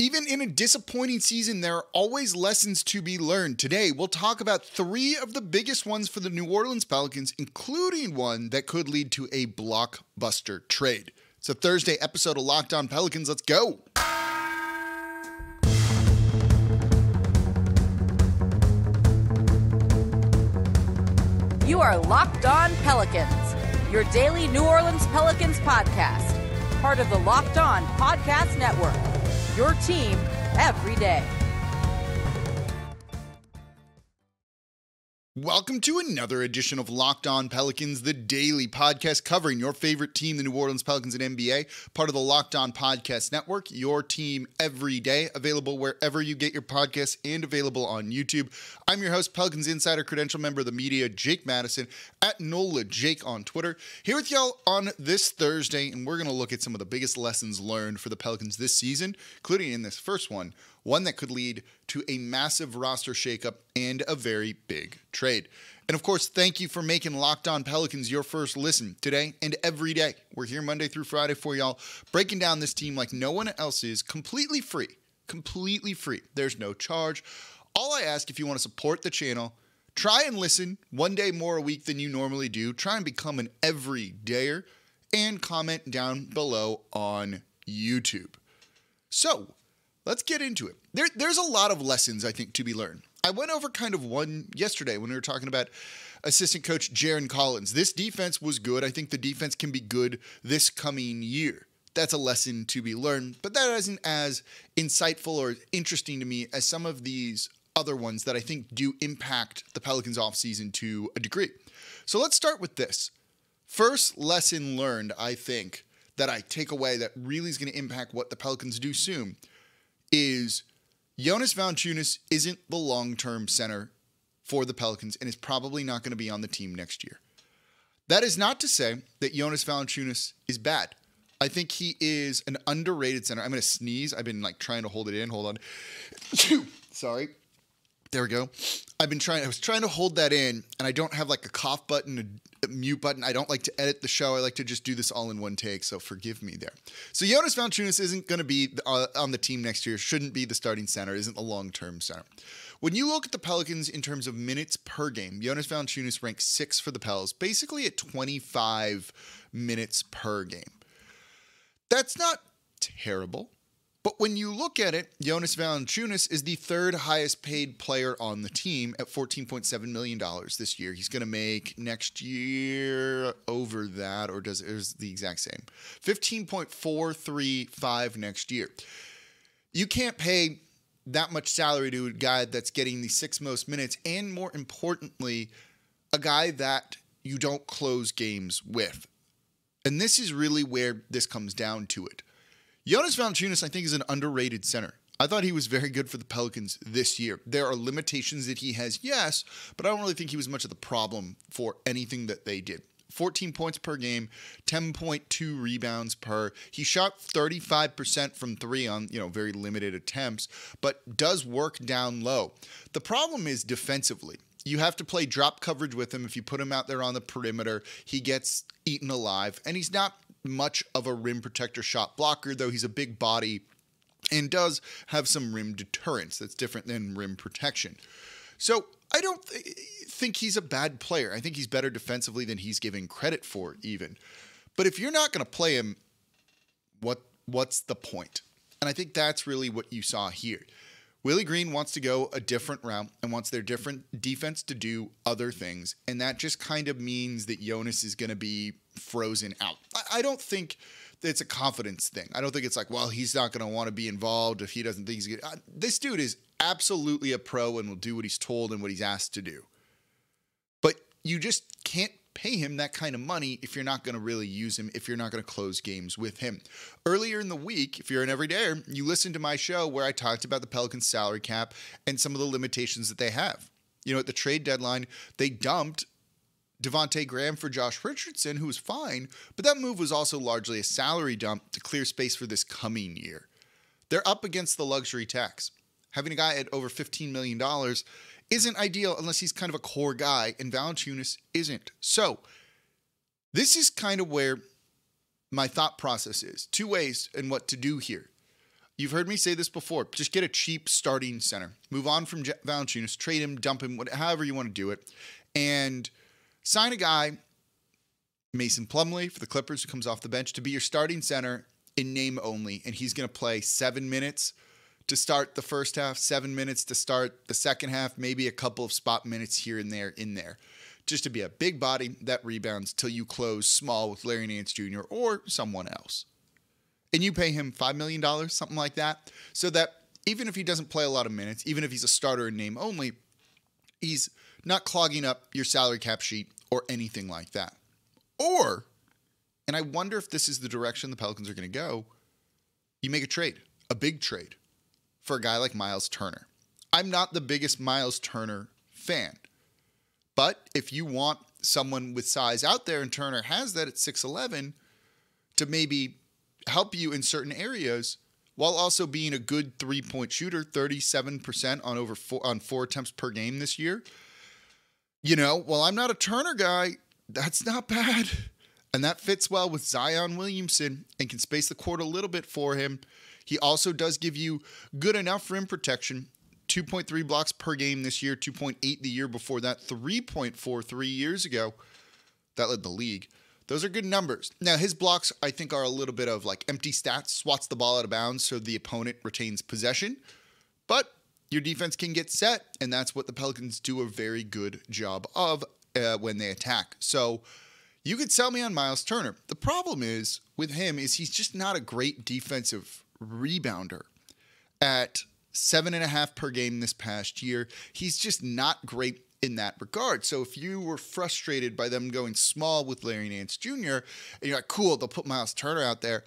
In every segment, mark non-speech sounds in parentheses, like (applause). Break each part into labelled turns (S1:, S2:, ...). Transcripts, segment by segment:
S1: Even in a disappointing season, there are always lessons to be learned. Today, we'll talk about three of the biggest ones for the New Orleans Pelicans, including one that could lead to a blockbuster trade. It's a Thursday episode of Locked On Pelicans. Let's go.
S2: You are Locked On Pelicans, your daily New Orleans Pelicans podcast, part of the Locked On Podcast Network. Your team every day.
S1: Welcome to another edition of Locked On Pelicans, the daily podcast covering your favorite team, the New Orleans Pelicans and NBA, part of the Locked On Podcast Network, your team every day, available wherever you get your podcasts and available on YouTube. I'm your host, Pelicans Insider Credential member of the media, Jake Madison, at NOLA Jake on Twitter, here with y'all on this Thursday, and we're going to look at some of the biggest lessons learned for the Pelicans this season, including in this first one one that could lead to a massive roster shakeup and a very big trade. And of course, thank you for making Locked On Pelicans your first listen today and every day. We're here Monday through Friday for y'all, breaking down this team like no one else is, completely free. Completely free. There's no charge. All I ask if you want to support the channel, try and listen one day more a week than you normally do. Try and become an everydayer and comment down below on YouTube. So, let's get into it. There, there's a lot of lessons I think to be learned. I went over kind of one yesterday when we were talking about assistant coach Jarron Collins. This defense was good. I think the defense can be good this coming year. That's a lesson to be learned, but that isn't as insightful or interesting to me as some of these other ones that I think do impact the Pelicans offseason to a degree. So let's start with this. First lesson learned, I think, that I take away that really is going to impact what the Pelicans do soon is Jonas Valanciunas isn't the long-term center for the Pelicans and is probably not going to be on the team next year. That is not to say that Jonas Valanciunas is bad. I think he is an underrated center. I'm going to sneeze. I've been like trying to hold it in. Hold on. (coughs) Sorry. There we go. I've been trying. I was trying to hold that in, and I don't have like a cough button, a mute button. I don't like to edit the show. I like to just do this all in one take. So forgive me there. So Jonas Valanciunas isn't going to be uh, on the team next year. Shouldn't be the starting center. Isn't the long term center. When you look at the Pelicans in terms of minutes per game, Jonas Valanciunas ranks six for the Pels, basically at 25 minutes per game. That's not terrible. But when you look at it, Jonas Valanciunas is the third highest paid player on the team at $14.7 million this year. He's going to make next year over that, or does it is the exact same? 15.435 next year. You can't pay that much salary to a guy that's getting the six most minutes, and more importantly, a guy that you don't close games with. And this is really where this comes down to it. Jonas Valanciunas, I think, is an underrated center. I thought he was very good for the Pelicans this year. There are limitations that he has, yes, but I don't really think he was much of the problem for anything that they did. 14 points per game, 10.2 rebounds per. He shot 35% from 3 on, you know, very limited attempts, but does work down low. The problem is defensively. You have to play drop coverage with him if you put him out there on the perimeter. He gets eaten alive and he's not much of a rim protector shot blocker, though he's a big body and does have some rim deterrence that's different than rim protection. So I don't th- think he's a bad player. I think he's better defensively than he's given credit for, even. But if you're not going to play him, what what's the point? And I think that's really what you saw here. Willie Green wants to go a different route and wants their different defense to do other things. And that just kind of means that Jonas is going to be frozen out. I, I don't think it's a confidence thing. I don't think it's like, well, he's not going to want to be involved if he doesn't think he's good. Uh, this dude is absolutely a pro and will do what he's told and what he's asked to do. But you just can't pay him that kind of money if you're not going to really use him, if you're not going to close games with him. Earlier in the week, if you're an everydayer, you listened to my show where I talked about the Pelicans salary cap and some of the limitations that they have. You know, at the trade deadline, they dumped Devonte Graham for Josh Richardson, who was fine, but that move was also largely a salary dump to clear space for this coming year. They're up against the luxury tax. Having a guy at over $15 million isn't ideal unless he's kind of a core guy, and Valanciunas isn't. So, this is kind of where my thought process is two ways and what to do here. You've heard me say this before. Just get a cheap starting center. Move on from Valanciunas, trade him, dump him, whatever, however you want to do it, and sign a guy, Mason Plumlee for the Clippers, who comes off the bench to be your starting center in name only, and he's going to play seven minutes to start the first half, seven minutes to start the second half, maybe a couple of spot minutes here and there in there. Just to be a big body that rebounds till you close small with Larry Nance Jr. or someone else. And you pay him $5 million, something like that, so that even if he doesn't play a lot of minutes, even if he's a starter in name only, he's not clogging up your salary cap sheet or anything like that. Or, and I wonder if this is the direction the Pelicans are going to go, you make a trade, a big trade for a guy like Myles Turner. I'm not the biggest Myles Turner fan, but if you want someone with size out there, and Turner has that at 6'11, to maybe help you in certain areas while also being a good three point shooter, 37% on over four, on four attempts per game this year. You know, well, I'm not a Turner guy, that's not bad. (laughs) And that fits well with Zion Williamson and can space the court a little bit for him. He also does give you good enough rim protection. 2.3 blocks per game this year, 2.8 the year before that, 3.43 years ago. That led the league. Those are good numbers. Now, his blocks, I think, are a little bit of like empty stats, swats the ball out of bounds so the opponent retains possession. But your defense can get set, and that's what the Pelicans do a very good job of uh, when they attack. So you could sell me on Myles Turner. The problem is with him is he's just not a great defensive rebounder. At seven and a half per game this past year, he's just not great in that regard. So if you were frustrated by them going small with Larry Nance Jr., and you're like, cool, they'll put Myles Turner out there,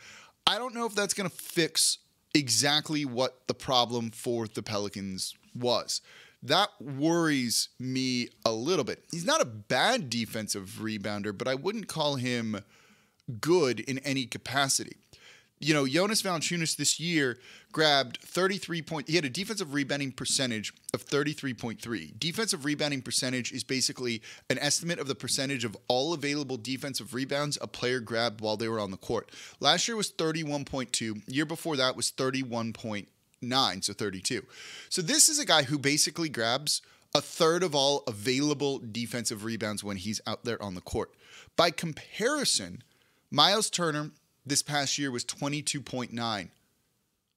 S1: I don't know if that's going to fix exactly what the problem for the Pelicans was. That worries me a little bit. He's not a bad defensive rebounder, but I wouldn't call him good in any capacity you know, Jonas Valanciunas this year grabbed 33 point. He had a defensive rebounding percentage of 33.3. Defensive rebounding percentage is basically an estimate of the percentage of all available defensive rebounds a player grabbed while they were on the court. Last year was 31.2. Year before that was 31.9, so 32. So this is a guy who basically grabs a third of all available defensive rebounds when he's out there on the court. By comparison, Myles Turner this past year was 22.9.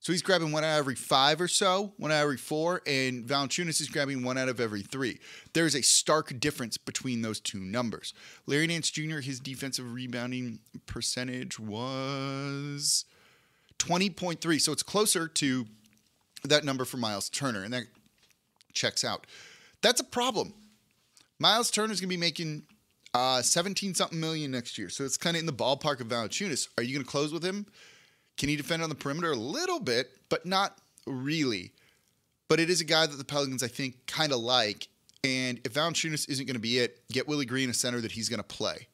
S1: So he's grabbing one out of every five or so, one out of every four, and Valanciunas is grabbing one out of every three. There is a stark difference between those two numbers. Larry Nance Jr., his defensive rebounding percentage was 20.3, so it's closer to that number for Myles Turner, and that checks out. That's a problem. Myles Turner is going to be making uh, 17 something million next year. So it's kind of in the ballpark of Valanciunas. Are you going to close with him? Can he defend on the perimeter a little bit, but not really? But it is a guy that the Pelicans, I think, kind of like. And if Valanciunas isn't going to be it, get Willie Green a center that he's going to play.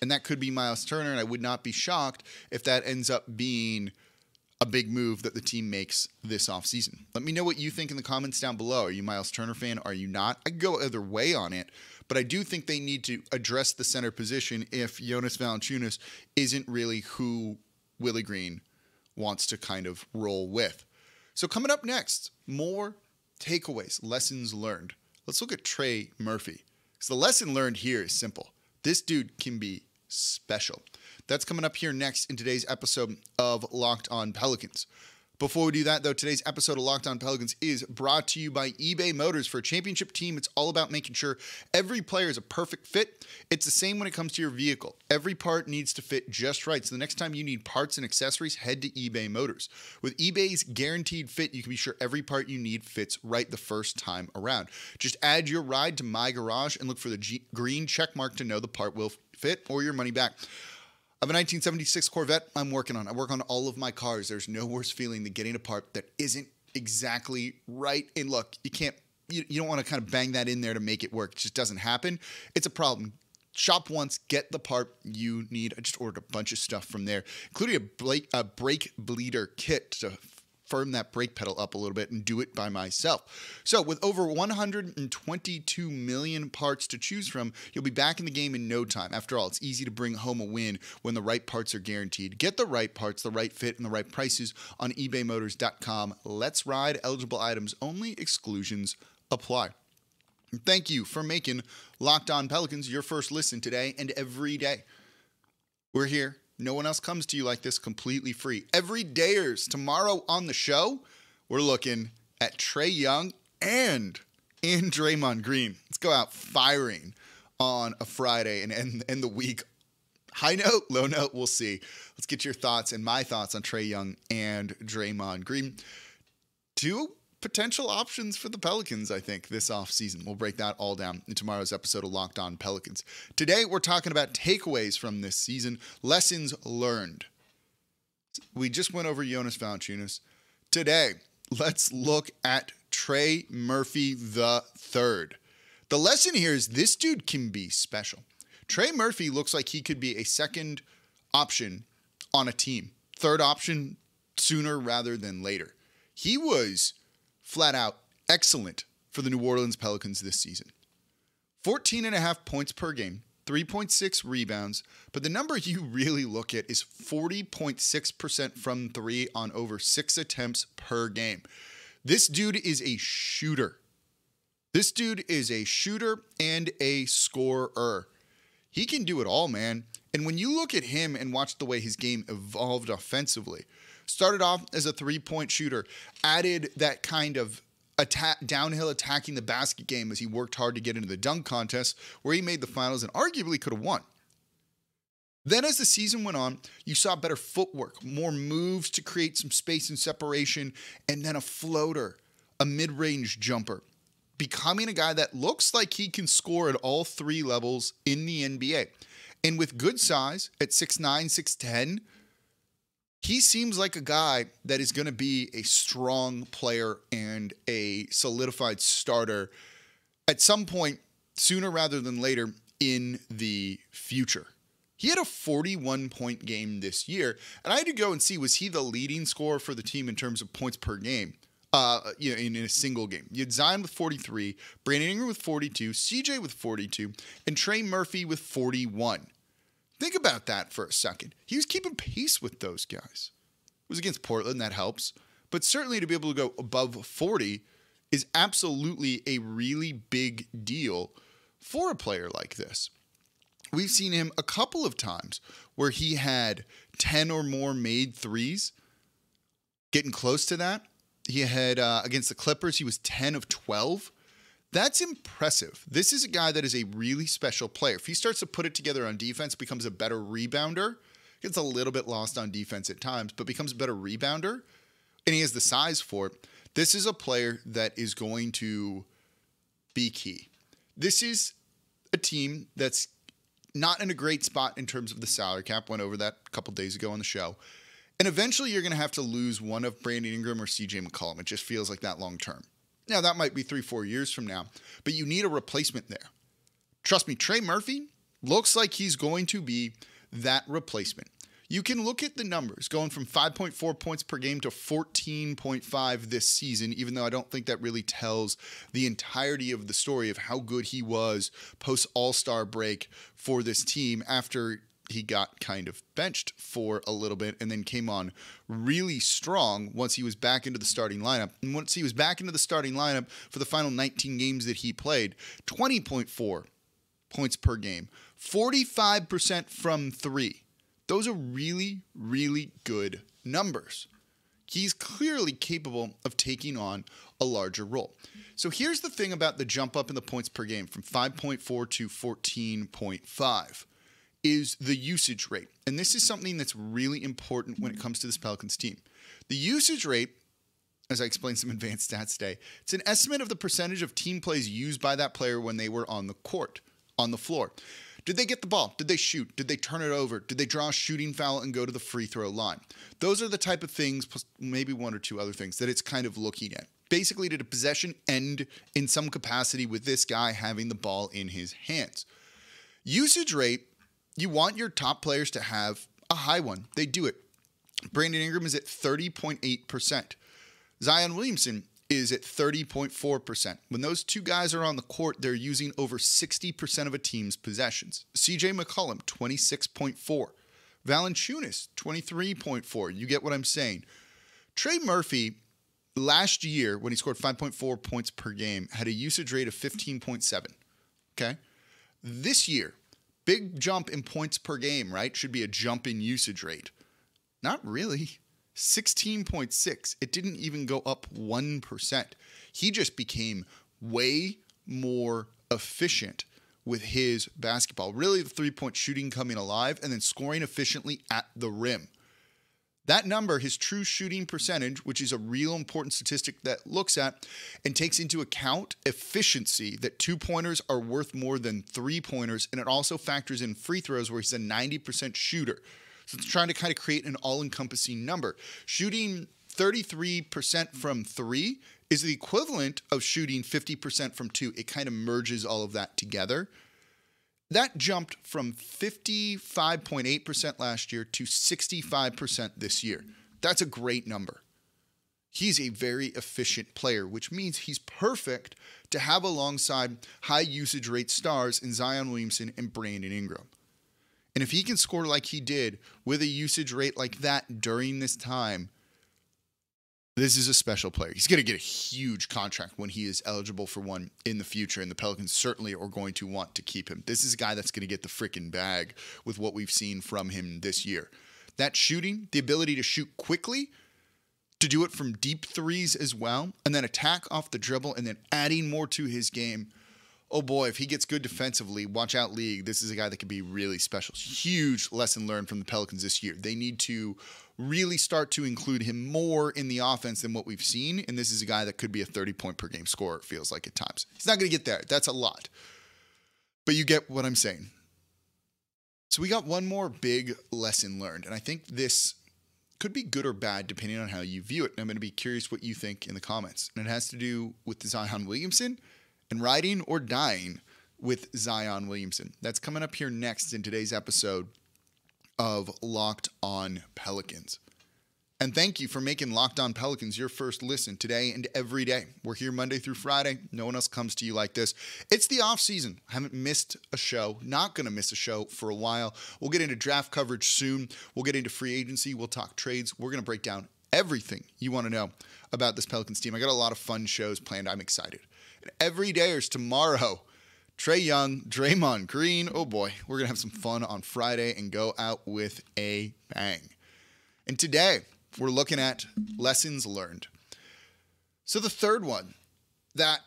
S1: And that could be Myles Turner. And I would not be shocked if that ends up being a big move that the team makes this offseason. Let me know what you think in the comments down below. Are you Myles Turner fan? Are you not? I could go either way on it. But I do think they need to address the center position if Jonas Valanciunas isn't really who Willie Green wants to kind of roll with. So coming up next, more takeaways, lessons learned. Let's look at Trey Murphy. Because the lesson learned here is simple. This dude can be special. That's coming up here next in today's episode of Locked On Pelicans. Before we do that, though, today's episode of Locked On Pelicans is brought to you by eBay Motors. For a championship team, it's all about making sure every player is a perfect fit. It's the same when it comes to your vehicle. Every part needs to fit just right. So the next time you need parts and accessories, head to eBay Motors. With eBay's guaranteed fit, you can be sure every part you need fits right the first time around. Just add your ride to My Garage and look for the G- green check mark to know the part will fit or your money back. I have a 1976 Corvette I'm working on. I work on all of my cars. There's no worse feeling than getting a part that isn't exactly right. And look, you can't, you, you don't want to kind of bang that in there to make it work. It just doesn't happen. It's a problem. Shop once, get the part you need. I just ordered a bunch of stuff from there, including a brake, a brake bleeder kit to firm that brake pedal up a little bit and do it by myself. So, with over 122 million parts to choose from, you'll be back in the game in no time. After all, it's easy to bring home a win when the right parts are guaranteed. Get the right parts, the right fit, and the right prices on ebaymotors.com. Let's ride. Eligible items only, exclusions apply. Thank you for making Locked On Pelicans your first listen today and every day. We're here. No one else comes to you like this completely free. Every dayers tomorrow on the show, we're looking at Trae Young and in Draymond Green. Let's go out firing on a Friday and end, end the week. High note, low note, we'll see. Let's get your thoughts and my thoughts on Trae Young and Draymond Green. Two potential options for the Pelicans, I think, this offseason. We'll break that all down in tomorrow's episode of Locked On Pelicans. Today, we're talking about takeaways from this season, lessons learned. We just went over Jonas Valanciunas. Today, let's look at Trey Murphy the third. The lesson here is this dude can be special. Trey Murphy looks like he could be a second option on a team, third option sooner rather than later. He was flat out excellent for the New Orleans Pelicans this season. 14 and a half points per game, 3.6 rebounds, but the number you really look at is 40.6% from three on over six attempts per game. This dude is a shooter. This dude is a shooter and a scorer. He can do it all, man. And when you look at him and watch the way his game evolved offensively, started off as a three point shooter, added that kind of attack downhill attacking the basket game as he worked hard to get into the dunk contest where he made the finals and arguably could have won. Then, as the season went on, you saw better footwork, more moves to create some space and separation, and then a floater, a mid range jumper, becoming a guy that looks like he can score at all three levels in the NBA. And with good size at 6'9, 6'10, he seems like a guy that is going to be a strong player and a solidified starter at some point sooner rather than later in the future. He had a 41 point game this year, and I had to go and see was he the leading scorer for the team in terms of points per game? Uh, you know, in, in a single game. You had Zion with 43, Brandon Ingram with 42, CJ with 42, and Trey Murphy with 41. Think about that for a second. He was keeping pace with those guys. It was against Portland, that helps. But certainly to be able to go above 40 is absolutely a really big deal for a player like this. We've seen him a couple of times where he had 10 or more made threes, getting close to that. He had uh, against the Clippers, he was 10 of 12. That's impressive. This is a guy that is a really special player. If he starts to put it together on defense, becomes a better rebounder, gets a little bit lost on defense at times, but becomes a better rebounder, and he has the size for it. This is a player that is going to be key. This is a team that's not in a great spot in terms of the salary cap. Went over that a couple days ago on the show. And eventually you're going to have to lose one of Brandon Ingram or CJ McCollum. It just feels like that long term. Now, that might be three, four years from now, but you need a replacement there. Trust me, Trey Murphy looks like he's going to be that replacement. You can look at the numbers going from 5.4 points per game to 14.5 this season, even though I don't think that really tells the entirety of the story of how good he was post All Star break for this team after he got kind of benched for a little bit and then came on really strong once he was back into the starting lineup. And once he was back into the starting lineup for the final 19 games that he played, 20.4 points per game, 45% from three. Those are really, really good numbers. He's clearly capable of taking on a larger role. So here's the thing about the jump up in the points per game from 5.4 to 14.5 is the usage rate. And this is something that's really important when it comes to this Pelicans team. The usage rate, as I explained some (laughs) advanced stats today, it's an estimate of the percentage of team plays used by that player when they were on the court, on the floor. Did they get the ball? Did they shoot? Did they turn it over? Did they draw a shooting foul and go to the free throw line? Those are the type of things, plus maybe one or two other things that it's kind of looking at. Basically, did a possession end in some capacity with this guy having the ball in his hands? Usage rate you want your top players to have a high one. They do it. Brandon Ingram is at 30.8%. Zion Williamson is at 30.4%. When those two guys are on the court, they're using over 60% of a team's possessions. CJ McCollum, 26.4. Valanciunas, 23.4. You get what I'm saying. Trey Murphy, last year, when he scored 5.4 points per game, had a usage rate of 15.7. Okay. This year, big jump in points per game, right? Should be a jump in usage rate. Not really. 16.6. It didn't even go up 1%. He just became way more efficient with his basketball. Really, the three point shooting coming alive and then scoring efficiently at the rim. That number, his true shooting percentage, which is a real important statistic that looks at and takes into account efficiency, that two pointers are worth more than three pointers. And it also factors in free throws where he's a 90% shooter. So it's trying to kind of create an all encompassing number. Shooting 33% from three is the equivalent of shooting 50% from two. It kind of merges all of that together. That jumped from 55.8% last year to 65% this year. That's a great number. He's a very efficient player, which means he's perfect to have alongside high usage rate stars in Zion Williamson and Brandon Ingram. And if he can score like he did with a usage rate like that during this time, this is a special player. He's going to get a huge contract when he is eligible for one in the future, and the Pelicans certainly are going to want to keep him. This is a guy that's going to get the freaking bag with what we've seen from him this year. That shooting, the ability to shoot quickly, to do it from deep threes as well, and then attack off the dribble, and then adding more to his game oh boy, if he gets good defensively, watch out, league. This is a guy that could be really special. Huge lesson learned from the Pelicans this year. They need to really start to include him more in the offense than what we've seen. And this is a guy that could be a 30 point per game scorer, it feels like at times. He's not going to get there. That's a lot. But you get what I'm saying. So we got one more big lesson learned. And I think this could be good or bad depending on how you view it. And I'm going to be curious what you think in the comments. And it has to do with Zion Williamson and riding or dying with Zion Williamson. That's coming up here next in today's episode of Locked On Pelicans. And thank you for making Locked On Pelicans your first listen today and every day. We're here Monday through Friday. No one else comes to you like this. It's the off season. I haven't missed a show. Not going to miss a show for a while. We'll get into draft coverage soon. We'll get into free agency. We'll talk trades. We're going to break down everything you want to know about this Pelicans team. I got a lot of fun shows planned. I'm excited. And every day is tomorrow. Trae Young, Draymond Green. Oh boy, we're going to have some fun on Friday and go out with a bang. And today, we're looking at lessons learned. So, the third one that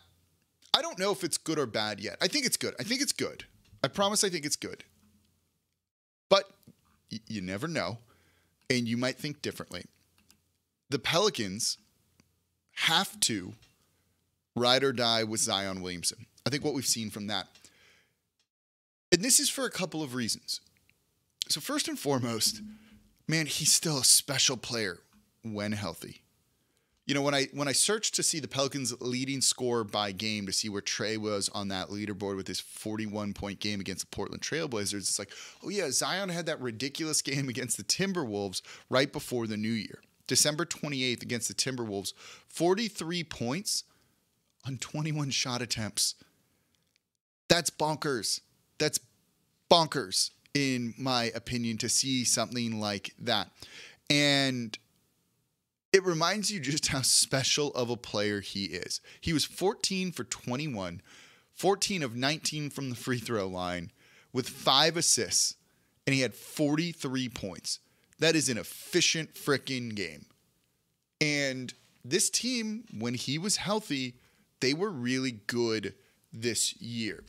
S1: I don't know if it's good or bad yet. I think it's good. I think it's good. I promise I think it's good. But y- you never know. And you might think differently. The Pelicans have to ride or die with Zion Williamson. I think what we've seen from that. And this is for a couple of reasons. So, first and foremost, man, he's still a special player when healthy. You know, when I when I searched to see the Pelicans leading score by game to see where Trey was on that leaderboard with his 41 point game against the Portland Trailblazers, it's like, oh yeah, Zion had that ridiculous game (laughs) against the Timberwolves right before the new year. December 28th against the Timberwolves, 43 points, on 21 shot attempts. That's bonkers. That's bonkers, in my opinion, to see something like that. And it reminds you just how special of a player he is. He was 14 for 21, 14 of 19 from the free throw line with five assists, and he had 43 points. That is an efficient freaking game. And this team, when he was healthy, they were really good this year.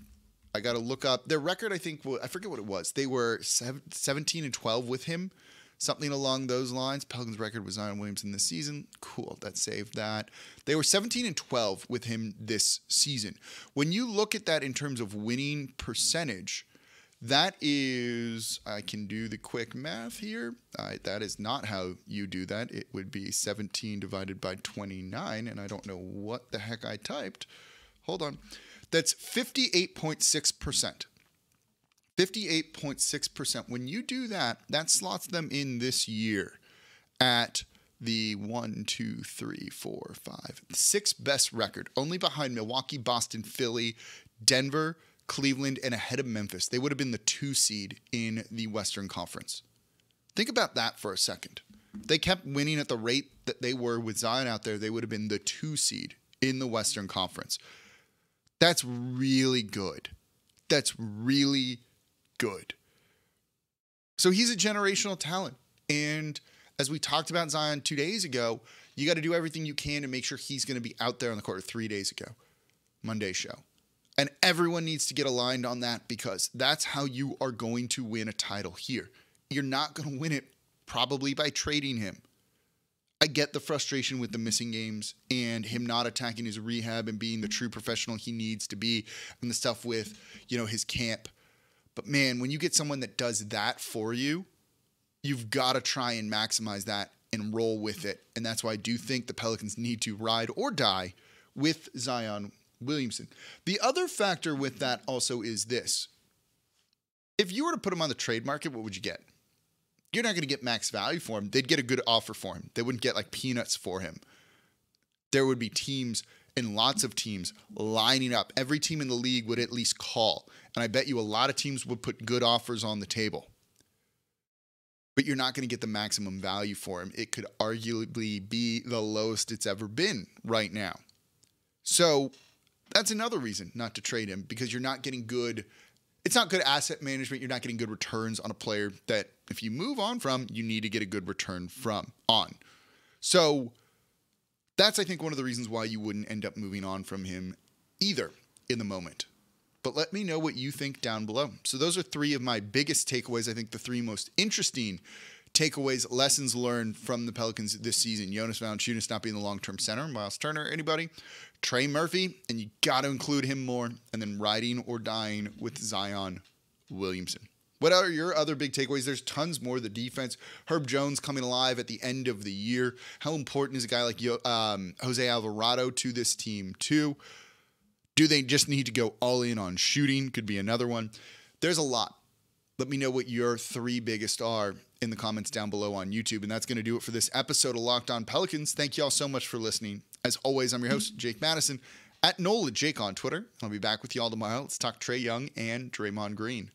S1: I got to look up their record. I think I forget what it was. They were 17 and 12 with him, something along those lines. Pelicans' record was Zion Williamson this season. Cool, that saved that. They were 17 and 12 with him this season. When you look at that in terms of winning percentage, that is, I can do the quick math here. Uh, that is not how you do that. It would be 17 divided by 29, and I don't know what the heck I typed. Hold on. That's 58.6%. 58.6%. When you do that, that slots them in this year at the one, two, three, four, five, six best record, only behind Milwaukee, Boston, Philly, Denver, Cleveland, and ahead of Memphis. They would have been the two seed in the Western Conference. Think about that for a second. They kept winning at the rate that they were with Zion out there, they would have been the two seed in the Western Conference. That's really good. That's really good. So he's a generational talent. And as we talked about Zion two days ago, you got to do everything you can to make sure he's going to be out there on the court three days ago, Monday show. And everyone needs to get aligned on that because that's how you are going to win a title here. You're not going to win it probably by trading him. I get the frustration with the missing games and him not attacking his rehab and being the true professional he needs to be and the stuff with, you know, his camp. But man, when you get someone that does that for you, you've got to try and maximize that and roll with it. And that's why I do think the Pelicans need to ride or die with Zion Williamson. The other factor with that also is this. If you were to put him on the trade market, what would you get? You're not going to get max value for him. They'd get a good offer for him. They wouldn't get like peanuts for him. There would be teams and lots of teams lining up. Every team in the league would at least call. And I bet you a lot of teams would put good offers on the table. But you're not going to get the maximum value for him. It could arguably be the lowest it's ever been right now. So that's another reason not to trade him because you're not getting good it's not good asset management. You're not getting good returns on a player that if you move on from, you need to get a good return from on. So that's I think one of the reasons why you wouldn't end up moving on from him either in the moment. But let me know what you think down below. So those are three of my biggest takeaways. I think the three most interesting takeaways, lessons learned from the Pelicans this season. Jonas Valanciunas not being the long-term center. Myles Turner, anybody? Trey Murphy, and you got to include him more. And then riding or dying with Zion Williamson. What are your other big takeaways? There's tons more. The defense, Herb Jones coming alive at the end of the year. How important is a guy like um, Jose Alvarado to this team too? Do they just need to go all in on shooting? Could be another one. There's a lot. Let me know what your three biggest are in the comments down below on YouTube. And that's going to do it for this episode of Locked On Pelicans. Thank you all so much for listening. As always, I'm your host, Jake Madison, at Nola Jake on Twitter. I'll be back with you all tomorrow. Let's talk Trae Young and Draymond Green.